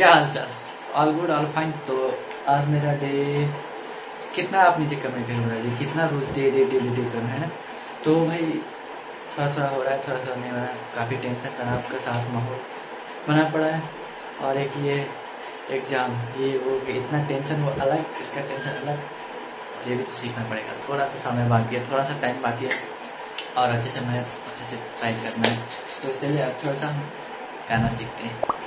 क्या हाल चाल? All good all fine तो आज मेरा डे कितना आप नीचे कमेंट करें बताइए? कितना rose day day day day कर है ना? तो भाई थोड़ा थोड़ा हो रहा है थोड़ा थोड़ा नहीं हो रहा है। काफ़ी टेंशन तनाव के साथ माहौल बना पड़ा है। और एक ये एग्ज़ाम ये वो इतना टेंशन वो अलग, इसका टेंशन अलग। ये भी तो सीखना पड़ेगा। थोड़ा सा समय बाकी है थोड़ा सा टाइम बाकी है। और अच्छे से मेहनत, अच्छे से ट्राई करना है। तो चलिए, अब थोड़ा सा गाना सीखते हैं।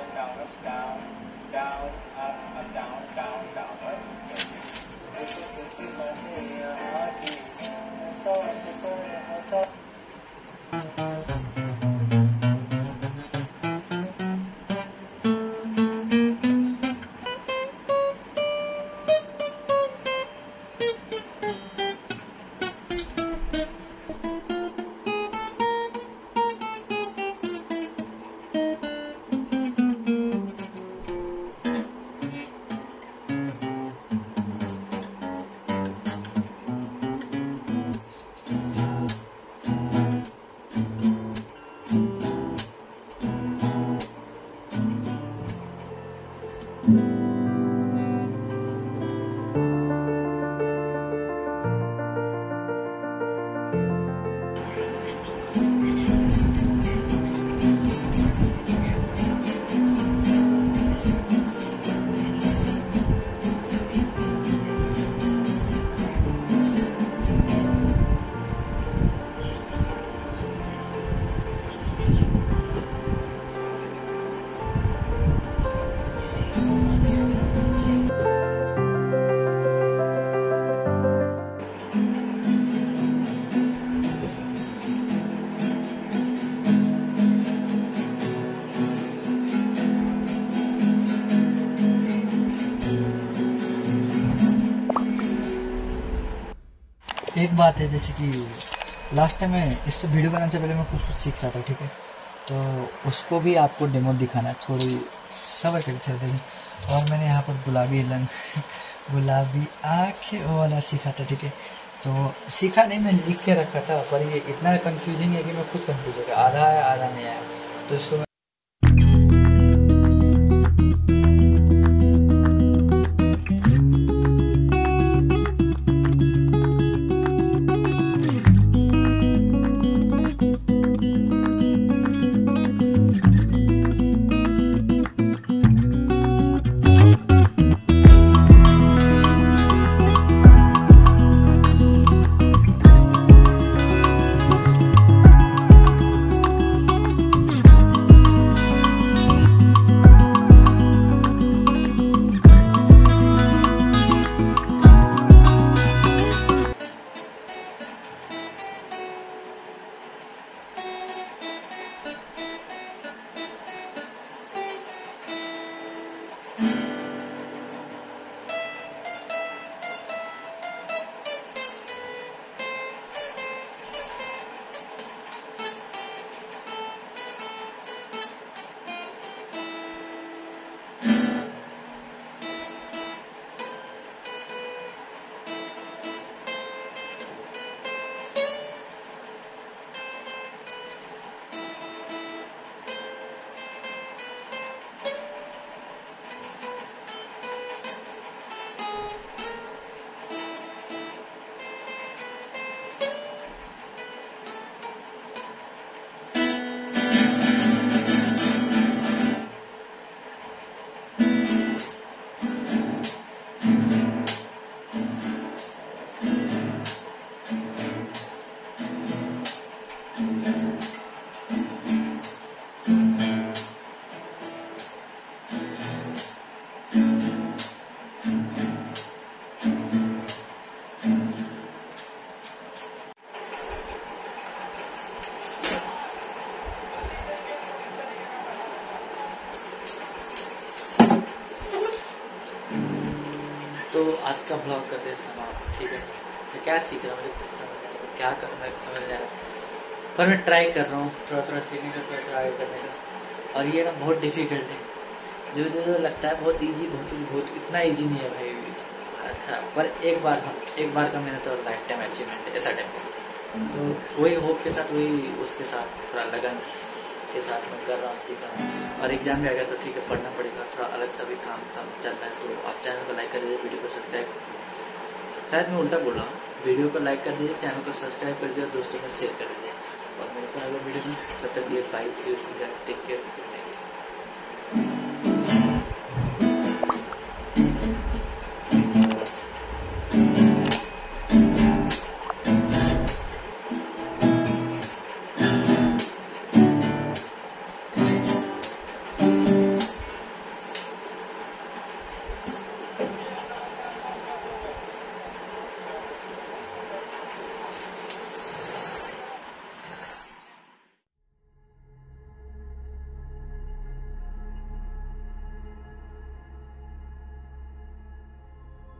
down, down, up, down, down, up, up, down, down, down, up. Look at बात है, जैसे कि लास्ट टाइम मैं इससे वीडियो बनाने से पहले मैं कुछ कुछ सीख रहा था, ठीक है? तो उसको भी आपको डेमो दिखाना है, थोड़ी सबर देंगे। और मैंने यहाँ पर गुलाबी रंग, गुलाबी आँख वाला सीखा था, ठीक है? तो सीखा नहीं, मैं लिख के रखा था, पर ये इतना कंफ्यूजिंग है कि मैं खुद कंफ्यूज हो गया। आधा आया आधा नहीं आया। तो इसको आज का ब्लॉग करते हैं समाप्त, ठीक है? मैं क्या सीख रहा हूँ? मुझे कुछ समझ रहा। क्या करूँ? मैं समझ आ रहा। पर मैं ट्राई कर रहा हूँ थोड़ा थोड़ा सीखने का, थोड़ा थोड़ा आगे करने का। और ये ना बहुत डिफ़िकल्ट है। जो जो जो लगता है, बहुत ईजी बहुत बहुत इतना ईजी नहीं है भाई हालत खराब। पर एक बार हम एक बार का मेहनत और लाइफ टाइम अचीवमेंट है, ऐसा टाइम तो वही होप के साथ, वही उसके साथ, थोड़ा लगन के साथ मैं कर रहा हूँ, सीख रहा हूँ। और एग्ज़ाम भी आ गया तो ठीक है, पढ़ना पड़ेगा। अलग सा भी काम काम चल रहा है तो आप चैनल को लाइक कर दीजिए, वीडियो को सब्सक्राइब शायद मैं उल्टा बोल रहा हूँ। वीडियो को लाइक कर दीजिए, चैनल को सब्सक्राइब कर दीजिए दोस्तों में शेयर कर दीजिए। और मेरे को अगले वीडियो में तब तक बाई सी टेक केयर